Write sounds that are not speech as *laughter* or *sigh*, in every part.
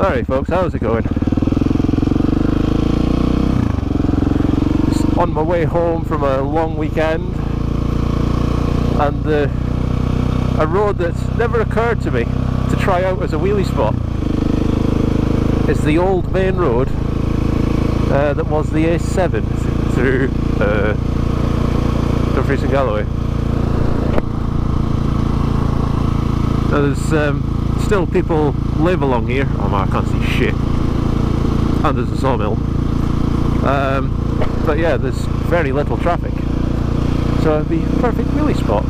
Alright folks, how's it going? Just on my way home from a long weekend and uh, a road that's never occurred to me to try out as a wheelie spot is the old main road uh, that was the A7 through uh, Dumfries and Galloway. Now there's um, still people live along here. Oh man, I can't see shit. And there's a sawmill. Um, but yeah, there's very little traffic. So it'd be a perfect wheelie spot.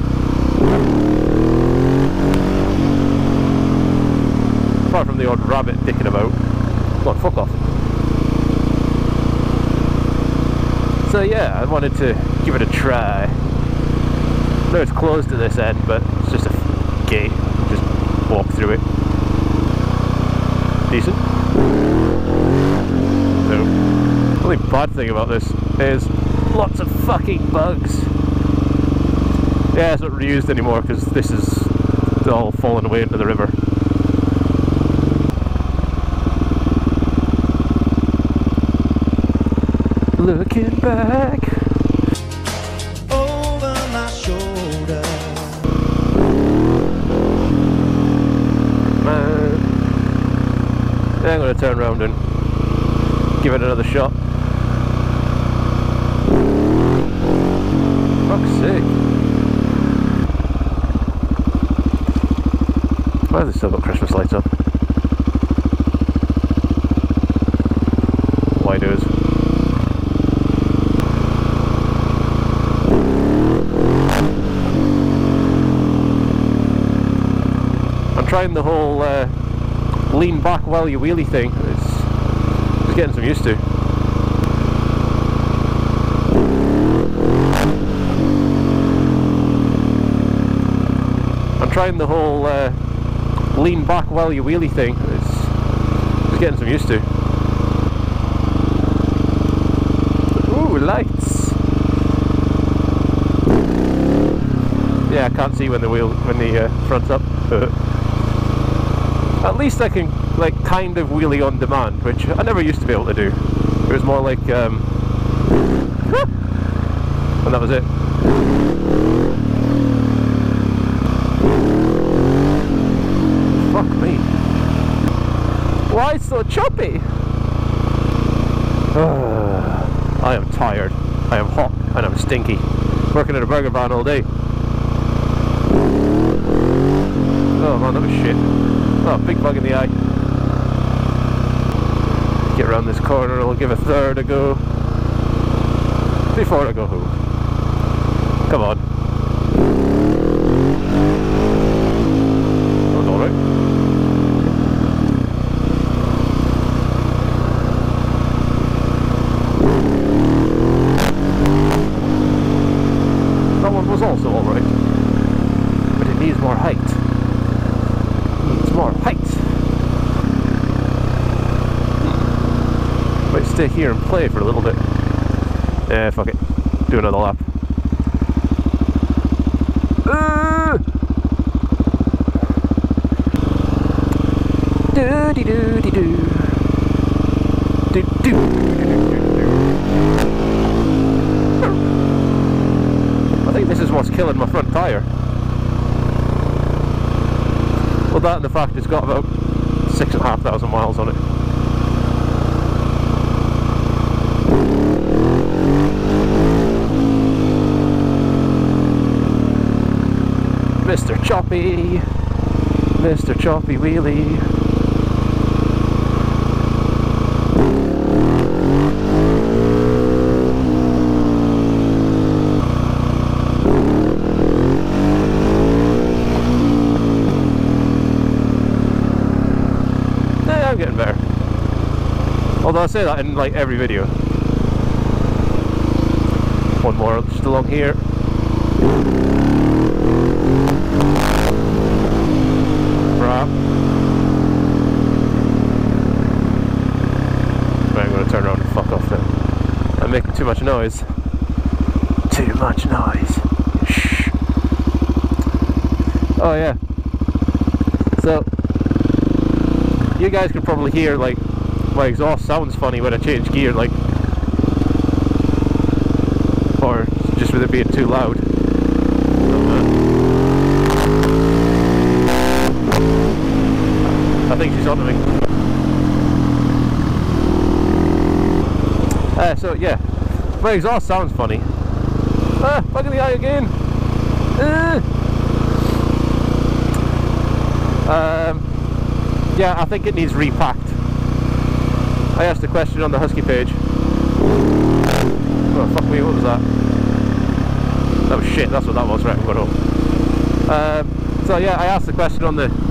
Apart from the odd rabbit dicking about. Go on, fuck off. So yeah, I wanted to give it a try. I know it's closed to this end, but it's just a gate. Just walk through it. Decent. The only bad thing about this is lots of fucking bugs. Yeah, it's not reused anymore because this is all fallen away into the river. Looking back. Yeah, I'm going to turn around and give it another shot. Fuck's sake. Why have they still got Christmas lights up? Why does? I'm trying the whole uh, lean back while you wheelie thing. It's, it's getting some used to. I'm trying the whole uh, lean back while you wheelie thing. It's, it's getting some used to. Ooh, lights! Yeah, I can't see when the wheel when the uh, front's up. *laughs* At least I can like kind of wheelie on demand, which I never used to be able to do. It was more like um, *laughs* and that was it. Fuck me. Why so choppy? *sighs* I am tired. I am hot and I'm stinky. Working in a burger van all day. Oh man, that was shit. Oh, big bug in the eye. Get around this corner, I'll give a third a go. Before I go home. Come on. That was alright. That one was also alright. But it needs more height. Needs more height. Might stay here and play for a little bit. Yeah, fuck it. Do another lap. Do do do. Do do. I think this is what's killing my front tyre. Well, that and the fact it's got about six and a half thousand miles on it. Mr. Choppy, Mr. Choppy Wheelie. I'm getting better. Although I say that in like every video. One more just along here. Right, I'm gonna turn around and fuck off then. I'm making too much noise. Too much noise. Shh. Oh yeah. So you guys can probably hear like my exhaust sounds funny when I change gear, like, or just with it being too loud. I think she's me. Uh, so yeah, my exhaust sounds funny. Ah, look at the eye again. Uh. Um, yeah, I think it needs repacked. I asked a question on the Husky page. Oh fuck me, what was that? That was shit, that's what that was, right, home. Um, so yeah, I asked the question on the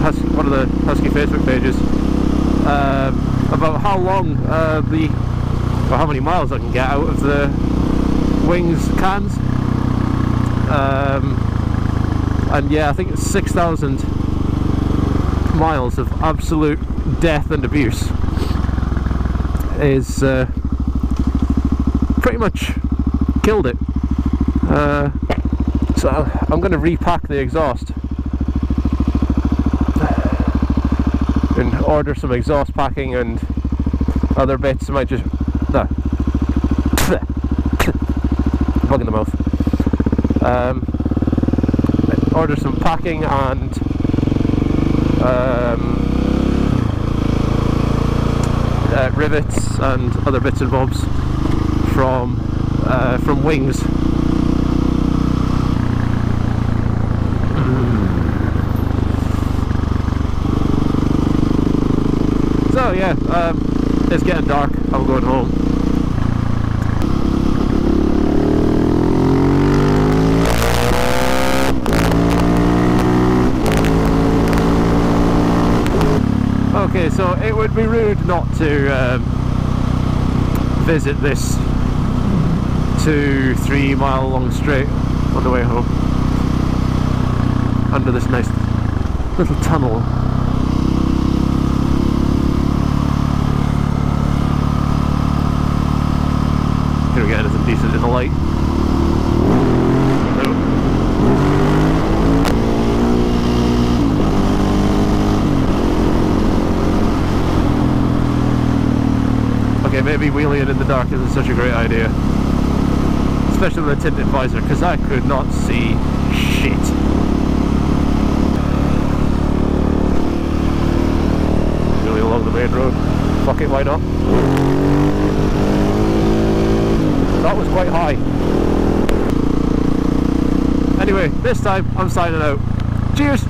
Husky, one of the Husky Facebook pages um, about how long uh, the, or how many miles I can get out of the wings cans. Um, and yeah, I think it's 6,000 miles of absolute death and abuse is uh, pretty much killed it. Uh, so I'm going to repack the exhaust and order some exhaust packing and other bits. I might just no *coughs* bug in the mouth. Um, order some packing and um, uh, rivets and other bits and bobs from uh, from Wings. Um, it's getting dark. I'm going home. Okay, so it would be rude not to um, visit this two, three mile long straight on the way home under this nice little tunnel. Here we go, anything decent in the light. Okay, maybe wheeling it in the dark isn't such a great idea. Especially with a tinted visor, because I could not see shit. Really along the main road. Fuck it, why not? Was quite high. Anyway, this time I'm signing out. Cheers!